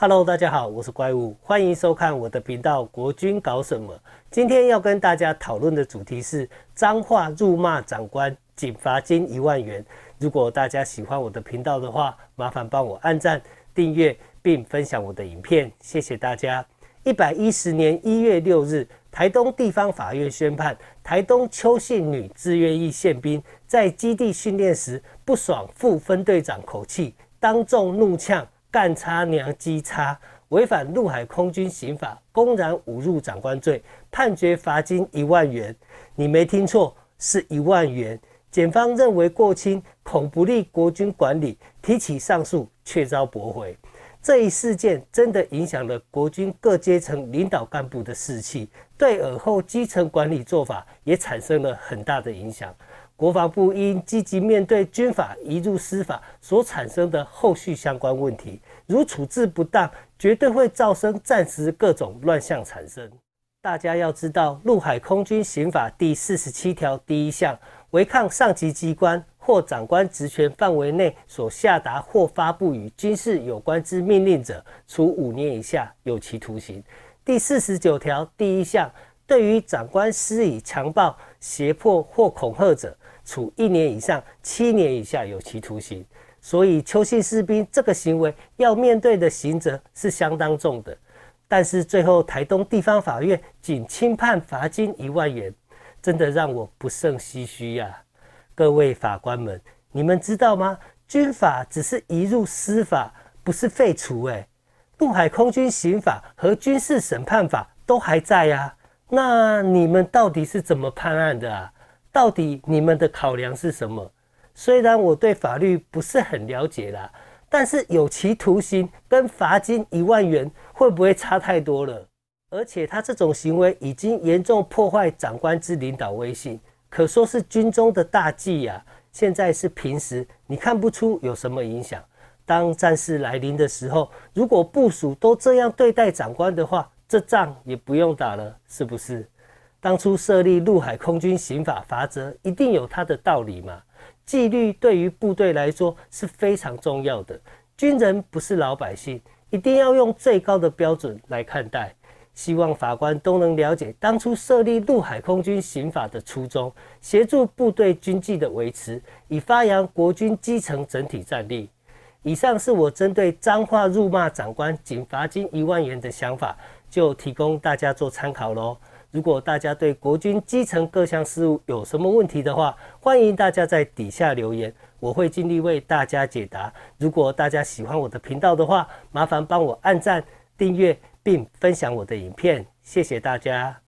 Hello，大家好，我是怪物，欢迎收看我的频道。国军搞什么？今天要跟大家讨论的主题是脏话辱骂长官，仅罚金一万元。如果大家喜欢我的频道的话，麻烦帮我按赞、订阅并分享我的影片，谢谢大家。一百一十年一月六日，台东地方法院宣判，台东邱姓女自愿役宪兵在基地训练时不爽，副分队长口气，当众怒呛。干叉娘鸡叉，违反陆海空军刑法，公然侮辱长官罪，判决罚金一万元。你没听错，是一万元。检方认为过轻，恐不利国军管理，提起上诉，却遭驳回。这一事件真的影响了国军各阶层领导干部的士气，对尔后基层管理做法也产生了很大的影响。国防部应积极面对军法移入司法所产生的后续相关问题，如处置不当，绝对会造成暂时各种乱象产生。大家要知道，《陆海空军刑法》第四十七条第一项，违抗上级机关或长官职权范围内所下达或发布与军事有关之命令者，处五年以下有期徒刑。第四十九条第一项，对于长官施以强暴、胁迫或恐吓者，处一年以上七年以下有期徒刑，所以邱姓士兵这个行为要面对的刑责是相当重的。但是最后台东地方法院仅轻判罚金一万元，真的让我不胜唏嘘呀！各位法官们，你们知道吗？军法只是移入司法，不是废除。诶，陆海空军刑法和军事审判法都还在呀。那你们到底是怎么判案的啊？到底你们的考量是什么？虽然我对法律不是很了解啦，但是有期徒刑跟罚金一万元会不会差太多了？而且他这种行为已经严重破坏长官之领导威信，可说是军中的大忌呀。现在是平时，你看不出有什么影响。当战事来临的时候，如果部署都这样对待长官的话，这仗也不用打了，是不是？当初设立陆海空军刑法法则，一定有它的道理嘛？纪律对于部队来说是非常重要的，军人不是老百姓，一定要用最高的标准来看待。希望法官都能了解当初设立陆海空军刑法的初衷，协助部队军纪的维持，以发扬国军基层整体战力。以上是我针对脏话辱骂长官仅罚金一万元的想法，就提供大家做参考喽。如果大家对国军基层各项事务有什么问题的话，欢迎大家在底下留言，我会尽力为大家解答。如果大家喜欢我的频道的话，麻烦帮我按赞、订阅并分享我的影片，谢谢大家。